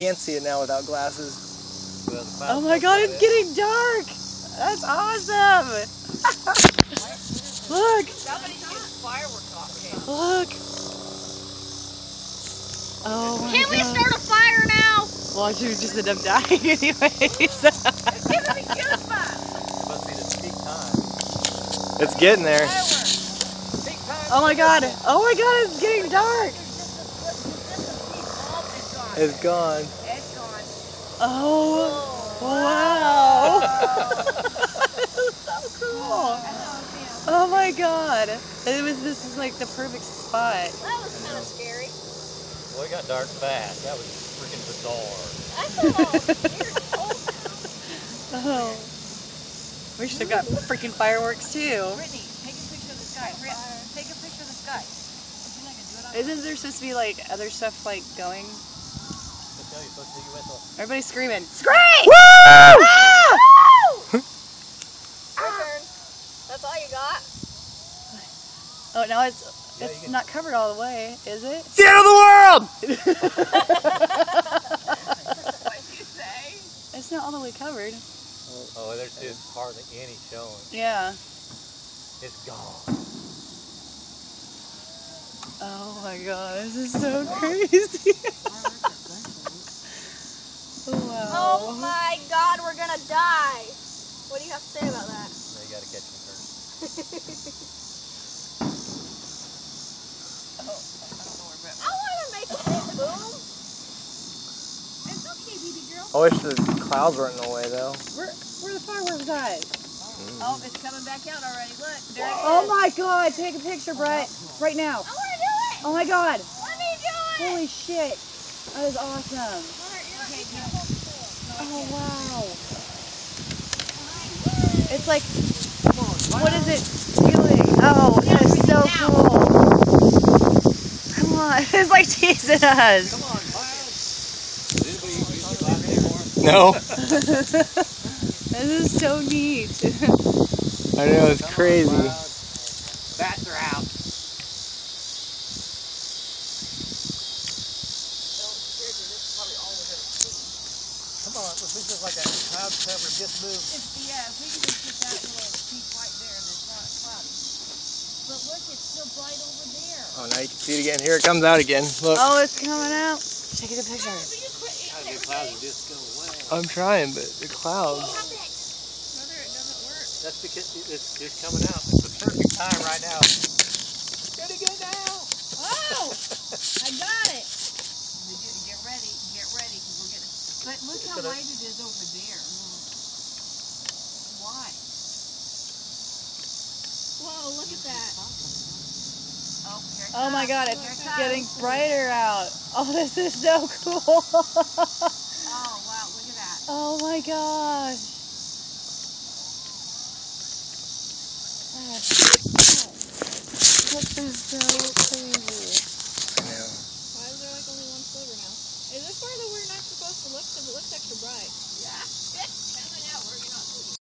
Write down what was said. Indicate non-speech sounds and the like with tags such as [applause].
Can't see it now without glasses. Well, Oh my god, it's that. getting dark! That's awesome! [laughs] Look! Somebody's getting fireworks off. Okay. Look! Oh my Can we god. start a fire now? Well, I should just end up dying [laughs] anyways. It's giving me goosebumps. It must be the peak. It's getting there. Fireworks. Peak time. oh my god! Oh my god, it's getting dark! Oh, it's gone. It's gone. It's gone. Oh, oh wow! so cool! Oh my god! It was. This is like the perfect spot. That was kind of scary. Well, it got dark fast. That was freaking bizarre. I feel all scared. Oh, Oh. We should have got freaking fireworks too. Brittany, take a picture of the sky. Take a picture of the sky. You're not gonna do it on Isn't there supposed to be like other stuff like going? Everybody's screaming. Scream! Ah! Your turn. That's all you got? Oh, now it's Yeah, it's can- not covered all the way, is it? It's the end of the world! [laughs] What did you say? It's not all the way covered. Oh, oh there's just hardly any showing. Yeah. It's gone. Oh my god, this is so [laughs] crazy. wow. Oh my god, we're gonna die. What do you have to say about that? Now you gotta catch me first. [laughs] Oh, I wanna make a big boom. It's okay, baby girl. I wish the clouds weren't in the way though. Where where are the fireworks guys? Oh, oh, it's coming back out already. Look, there it Oh my god, take a picture, Brett. Right now. I wanna do it. Oh my god. Let me do it. Holy shit. That is awesome. Okay, Oh wow. It's like what is it feeling? Oh, it is so cool. Come on. [laughs] It's like teasing us. Come on, no. [laughs] This is so neat. I know, it's crazy. Bats are out. Come on, this is like a cloud cover just moved. Yeah, if we can just get that little piece right there and it's not cloudy. But look, it's still bright over there. Now you can see it again. Here it comes out again. Look. Oh, it's coming out. Take a picture. The clouds will just go away. I'm trying, but the clouds. Mother, it doesn't work. That's because it- it's just coming out. It's the perfect time right now. Ready to go now. Oh, I got it. Get, get ready, get ready, because we're gonna. But look how gonna- light it is over there. Why? Whoa, look at that. Oh, oh my god, it's getting brighter out. [laughs] Oh, this is so cool. [laughs] oh, wow, look at that. Oh my gosh. This is so crazy. I know. Why is there like only one sliver now? Is this where that we're not supposed to look? Because it looks extra bright. Yeah.